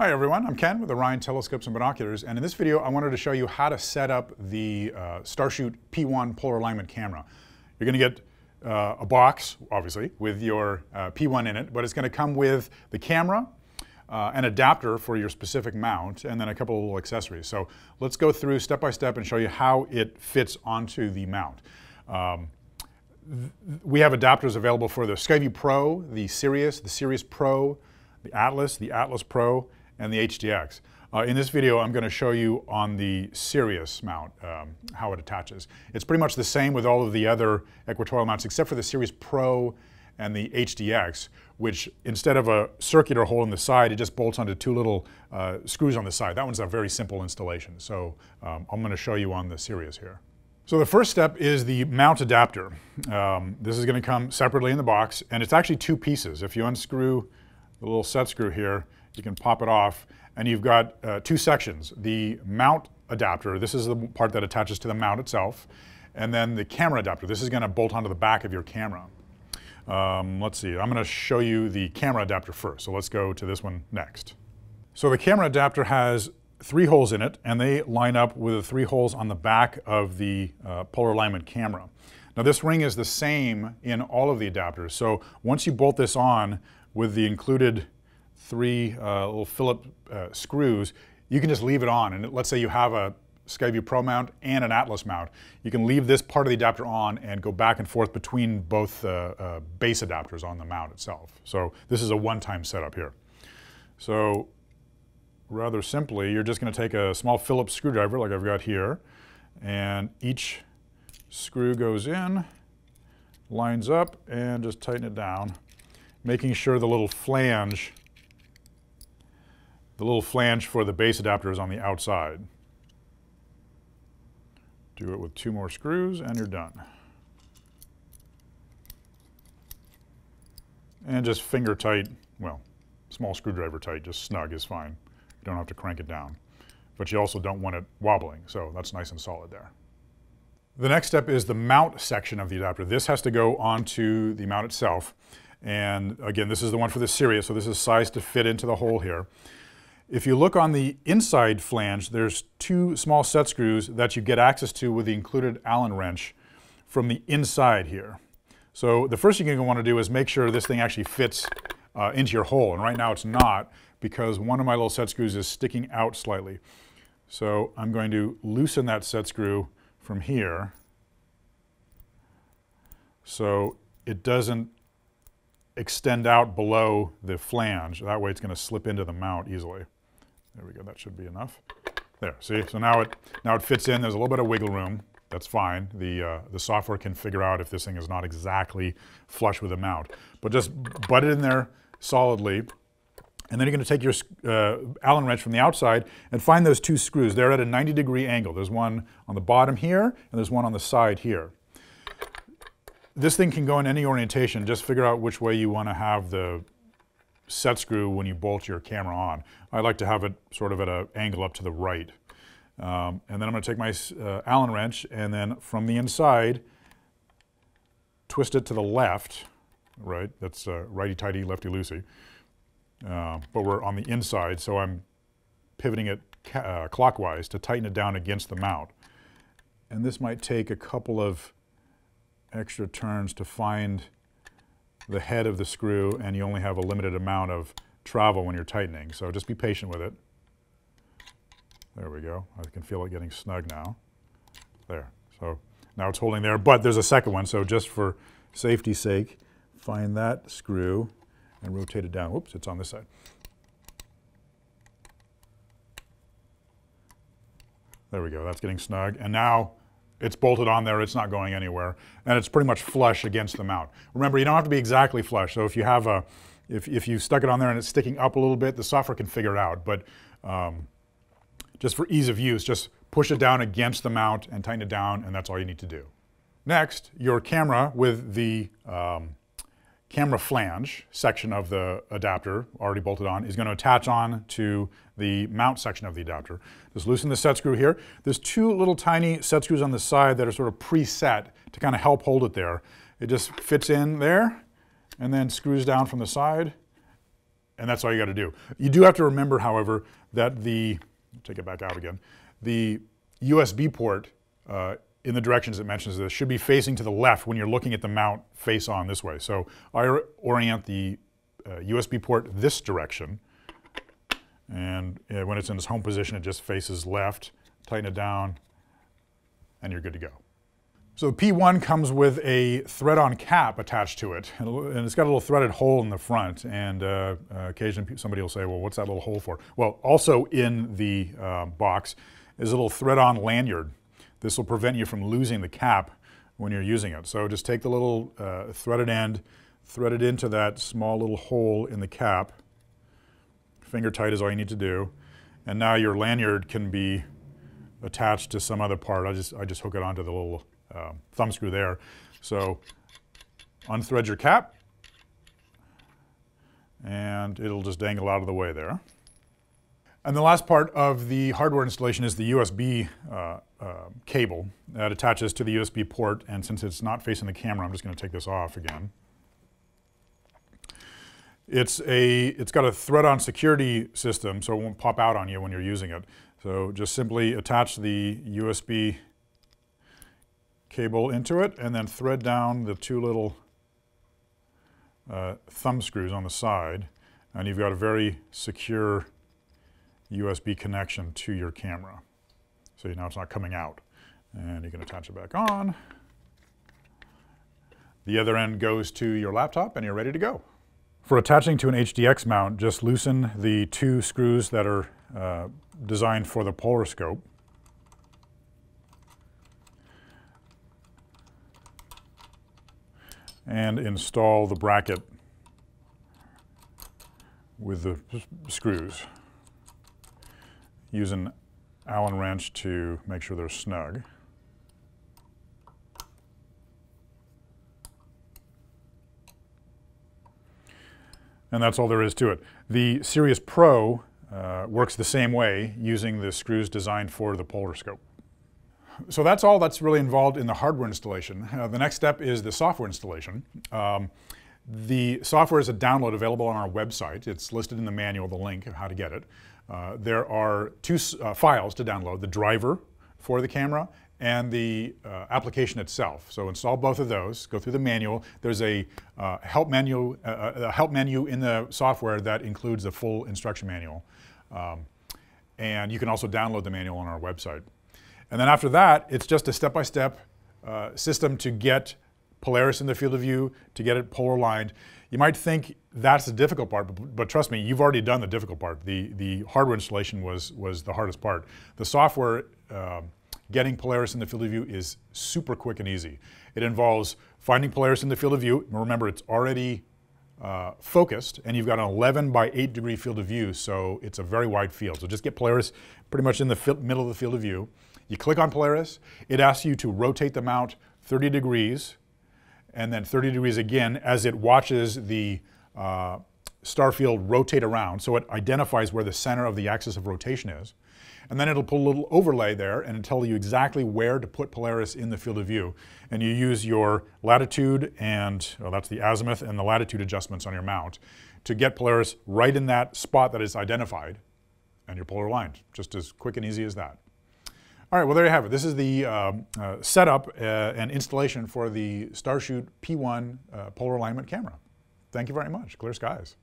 Hi everyone, I'm Ken with Orion Telescopes and Binoculars, and in this video I wanted to show you how to set up the uh, Starshoot P1 polar alignment camera. You're going to get uh, a box, obviously, with your uh, P1 in it, but it's going to come with the camera, uh, an adapter for your specific mount, and then a couple of little accessories. So let's go through step by step and show you how it fits onto the mount. Um, we have adapters available for the Skyview Pro, the Sirius, the Sirius Pro, the Atlas, the Atlas Pro, and the HDX. Uh, in this video, I'm going to show you on the Sirius mount um, how it attaches. It's pretty much the same with all of the other equatorial mounts, except for the Sirius Pro and the HDX, which instead of a circular hole in the side, it just bolts onto two little uh, screws on the side. That one's a very simple installation. So um, I'm going to show you on the Sirius here. So the first step is the mount adapter. Um, this is going to come separately in the box, and it's actually two pieces. If you unscrew the little set screw here, you can pop it off, and you've got uh, two sections. The mount adapter, this is the part that attaches to the mount itself, and then the camera adapter. This is going to bolt onto the back of your camera. Um, let's see, I'm going to show you the camera adapter first, so let's go to this one next. So the camera adapter has three holes in it, and they line up with the three holes on the back of the uh, polar alignment camera. Now this ring is the same in all of the adapters, so once you bolt this on with the included three uh, little Phillips uh, screws, you can just leave it on. And let's say you have a Skyview Pro mount and an Atlas mount. You can leave this part of the adapter on and go back and forth between both uh, uh, base adapters on the mount itself. So this is a one-time setup here. So rather simply, you're just going to take a small Phillips screwdriver like I've got here, and each screw goes in, lines up, and just tighten it down, making sure the little flange the little flange for the base adapter is on the outside. Do it with two more screws and you're done. And just finger tight, well, small screwdriver tight, just snug is fine. You don't have to crank it down. But you also don't want it wobbling, so that's nice and solid there. The next step is the mount section of the adapter. This has to go onto the mount itself. And again, this is the one for the Sirius, so this is sized to fit into the hole here. If you look on the inside flange, there's two small set screws that you get access to with the included Allen wrench from the inside here. So the first thing you're going to want to do is make sure this thing actually fits uh, into your hole. And right now it's not because one of my little set screws is sticking out slightly. So I'm going to loosen that set screw from here so it doesn't extend out below the flange. That way it's going to slip into the mount easily. There we go, that should be enough. There, see, so now it, now it fits in, there's a little bit of wiggle room, that's fine. The, uh, the software can figure out if this thing is not exactly flush with the mount. But just butt it in there solidly, and then you're going to take your uh, Allen wrench from the outside and find those two screws. They're at a 90 degree angle. There's one on the bottom here, and there's one on the side here. This thing can go in any orientation. Just figure out which way you want to have the set screw when you bolt your camera on. I like to have it sort of at an angle up to the right. Um, and then I'm going to take my uh, Allen wrench and then from the inside, twist it to the left, right? That's uh, righty-tighty, lefty-loosey. Uh, but we're on the inside, so I'm pivoting it uh, clockwise to tighten it down against the mount. And this might take a couple of extra turns to find the head of the screw and you only have a limited amount of travel when you're tightening. So just be patient with it. There we go. I can feel it getting snug now. There. So now it's holding there, but there's a second one. So just for safety's sake, find that screw and rotate it down. Whoops, it's on this side. There we go. That's getting snug. And now it's bolted on there, it's not going anywhere, and it's pretty much flush against the mount. Remember, you don't have to be exactly flush, so if you have a, if, if you stuck it on there and it's sticking up a little bit, the software can figure it out, but um, just for ease of use, just push it down against the mount and tighten it down, and that's all you need to do. Next, your camera with the um, camera flange section of the adapter already bolted on is going to attach on to the mount section of the adapter. Just loosen the set screw here. There's two little tiny set screws on the side that are sort of preset to kind of help hold it there. It just fits in there and then screws down from the side and that's all you got to do. You do have to remember, however, that the, take it back out again, the USB port uh, in the directions it mentions this should be facing to the left when you're looking at the mount face on this way. So I orient the uh, USB port this direction, and uh, when it's in its home position, it just faces left. Tighten it down, and you're good to go. So P1 comes with a thread-on cap attached to it, and it's got a little threaded hole in the front, and uh, uh, occasionally somebody will say, well, what's that little hole for? Well, also in the uh, box is a little thread-on lanyard. This will prevent you from losing the cap when you're using it. So just take the little uh, threaded end, thread it into that small little hole in the cap. Finger tight is all you need to do. And now your lanyard can be attached to some other part. I just, I just hook it onto the little uh, thumb screw there. So unthread your cap, and it'll just dangle out of the way there. And the last part of the hardware installation is the USB uh, uh, cable that attaches to the USB port. And since it's not facing the camera, I'm just going to take this off again. It's, a, it's got a thread-on security system, so it won't pop out on you when you're using it. So just simply attach the USB cable into it and then thread down the two little uh, thumb screws on the side and you've got a very secure USB connection to your camera. So you now it's not coming out. And you can attach it back on. The other end goes to your laptop and you're ready to go. For attaching to an HDX mount, just loosen the two screws that are uh, designed for the polariscope. and install the bracket with the screws. Use an Allen wrench to make sure they're snug. And that's all there is to it. The Sirius Pro uh, works the same way using the screws designed for the polar scope. So that's all that's really involved in the hardware installation. Uh, the next step is the software installation. Um, the software is a download available on our website. It's listed in the manual, the link of how to get it. Uh, there are two uh, files to download, the driver for the camera and the uh, application itself. So install both of those, go through the manual. There's a uh, help menu, uh, a help menu in the software that includes the full instruction manual. Um, and you can also download the manual on our website. And then after that, it's just a step-by-step -step, system to get Polaris in the field of view, to get it polar aligned. You might think that's the difficult part, but, but, trust me, you've already done the difficult part. The, the hardware installation was, was the hardest part. The software, uh, getting Polaris in the field of view is super quick and easy. It involves finding Polaris in the field of view. Remember, it's already uh, focused, and you've got an 11 by 8 degree field of view, so it's a very wide field. So just get Polaris pretty much in the middle of the field of view. You click on Polaris, it asks you to rotate the mount 30 degrees, and then 30 degrees again as it watches the uh, star field rotate around. So it identifies where the center of the axis of rotation is. And then it'll put a little overlay there and tell you exactly where to put Polaris in the field of view. And you use your latitude and, well, that's the azimuth and the latitude adjustments on your mount to get Polaris right in that spot that is identified and you're polar aligned. Just as quick and easy as that. All right, well, there you have it. This is the uh, uh, setup uh, and installation for the Starshoot P1 uh, polar alignment camera. Thank you very much. Clear skies.